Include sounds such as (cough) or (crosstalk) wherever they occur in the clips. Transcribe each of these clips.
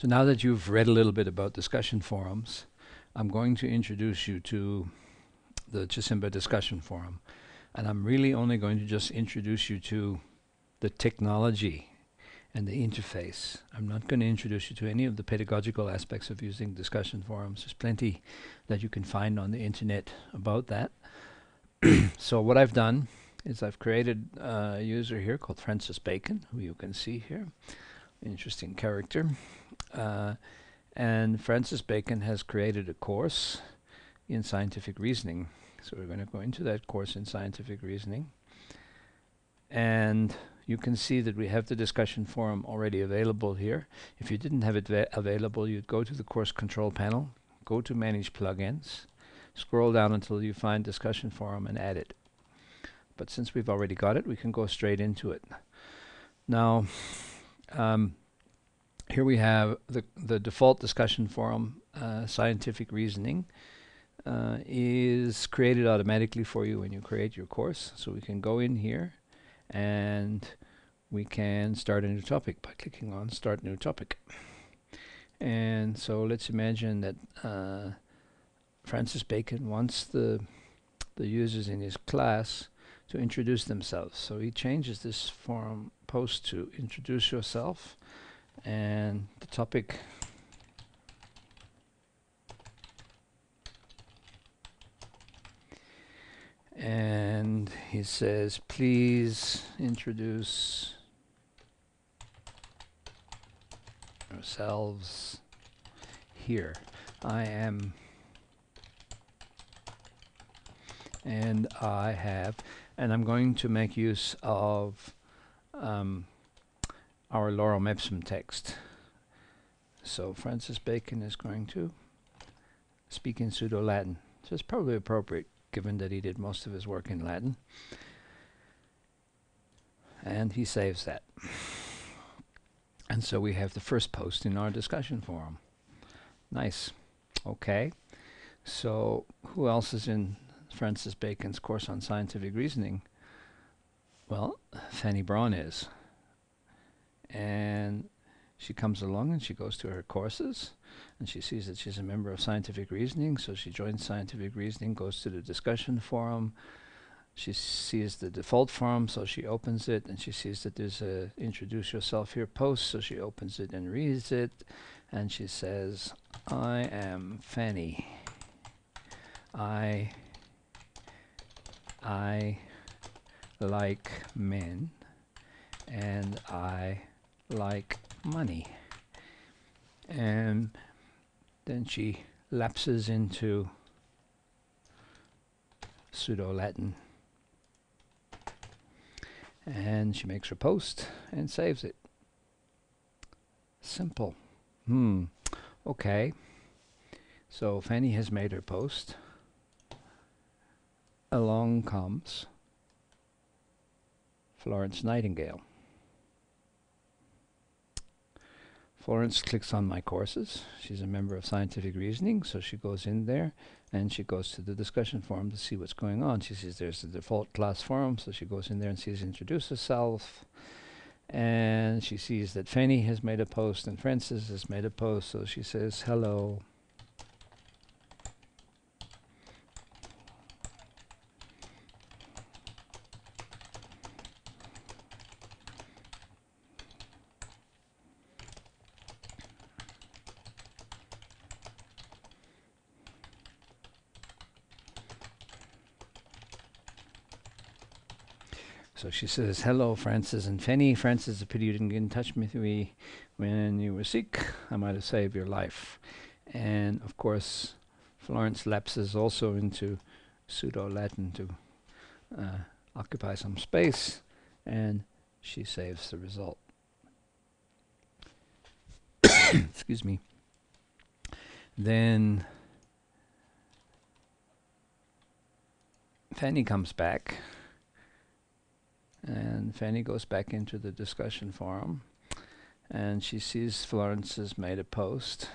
So now that you've read a little bit about discussion forums, I'm going to introduce you to the Chisimba discussion forum. And I'm really only going to just introduce you to the technology and the interface. I'm not going to introduce you to any of the pedagogical aspects of using discussion forums. There's plenty that you can find on the internet about that. (clears throat) so what I've done is I've created a user here called Francis Bacon, who you can see here. Interesting character. Uh, and Francis Bacon has created a course in scientific reasoning. So we're going to go into that course in scientific reasoning. And you can see that we have the discussion forum already available here. If you didn't have it available, you'd go to the course control panel, go to manage plugins, scroll down until you find discussion forum and add it. But since we've already got it, we can go straight into it. Now, um, here we have the, the default discussion forum, uh, scientific reasoning uh, is created automatically for you when you create your course. So we can go in here and we can start a new topic by clicking on start new topic. And so let's imagine that uh, Francis Bacon wants the the users in his class to introduce themselves. So he changes this forum post to introduce yourself and the topic. And he says please introduce yourselves here. I am and I have and I'm going to make use of um, our lorem ipsum text so Francis Bacon is going to speak in pseudo-Latin so it's probably appropriate given that he did most of his work in Latin. And he saves that. And so we have the first post in our discussion forum. Nice. Okay. So who else is in Francis Bacon's course on scientific reasoning? Well, Fanny Brawne is. And she comes along and she goes to her courses and she sees that she's a member of scientific reasoning. So she joins scientific reasoning goes to the discussion forum. She sees the default forum so she opens it and she sees that there's a introduce yourself here post. So she opens it and reads it and she says I am Fanny. I I like men and I like money. And then she lapses into pseudo-Latin. And she makes her post and saves it. Simple. Hmm. Okay. So Fanny has made her post. Along comes Florence Nightingale. Florence clicks on my courses. She's a member of Scientific Reasoning, so she goes in there and she goes to the discussion forum to see what's going on. She sees there's the default class forum, so she goes in there and sees introduce herself. And she sees that Fanny has made a post and Francis has made a post, so she says hello. So she says, Hello, Francis and Fanny. Francis, a pity you didn't get in touch with me when you were sick. I might have saved your life. And of course, Florence lapses also into pseudo Latin to uh, occupy some space, and she saves the result. (coughs) Excuse me. Then Fanny comes back and Fanny goes back into the discussion forum and she sees Florence has made a post.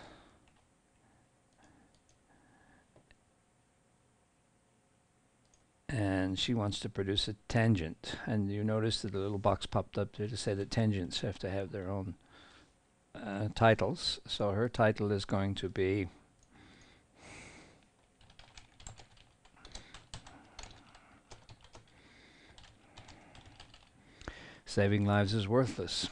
And she wants to produce a tangent. And you notice that the little box popped up there to say that tangents have to have their own uh, titles. So her title is going to be Saving Lives is Worthless.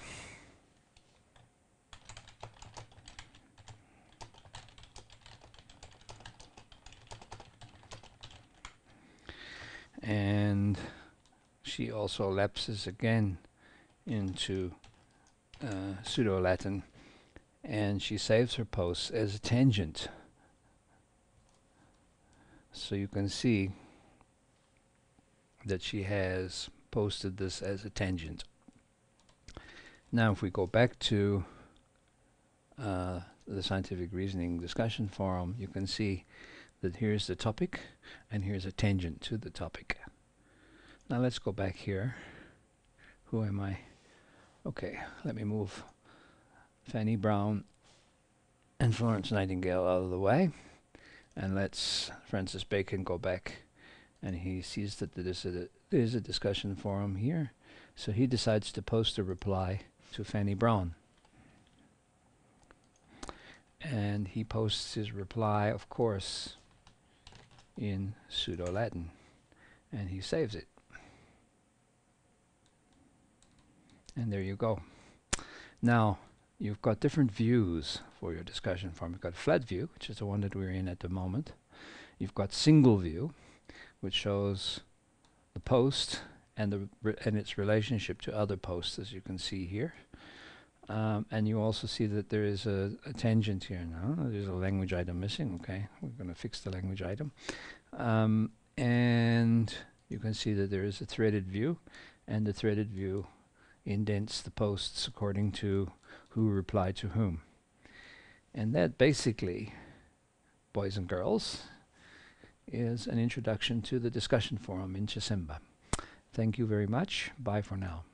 And she also lapses again into uh, Pseudo-Latin and she saves her posts as a tangent. So you can see that she has posted this as a tangent. Now if we go back to uh, the scientific reasoning discussion forum, you can see that here's the topic and here's a tangent to the topic. Now let's go back here. Who am I? Okay, let me move Fanny Brawne and Florence Nightingale out of the way. And let's Francis Bacon go back and he sees that there is a, there is a discussion forum here. So he decides to post a reply to Fanny Brawne. And he posts his reply, of course, in pseudo-Latin. And he saves it. And there you go. Now, you've got different views for your discussion forum. You've got flat view, which is the one that we're in at the moment. You've got single view, which shows the post and the and its relationship to other posts, as you can see here. Um, and you also see that there is a, a, tangent here now. There's a language item missing. Okay, we're going to fix the language item. Um, and you can see that there is a threaded view, and the threaded view indents the posts according to who replied to whom. And that basically, boys and girls, is an introduction to the discussion forum in Chisimba. Thank you very much. Bye for now.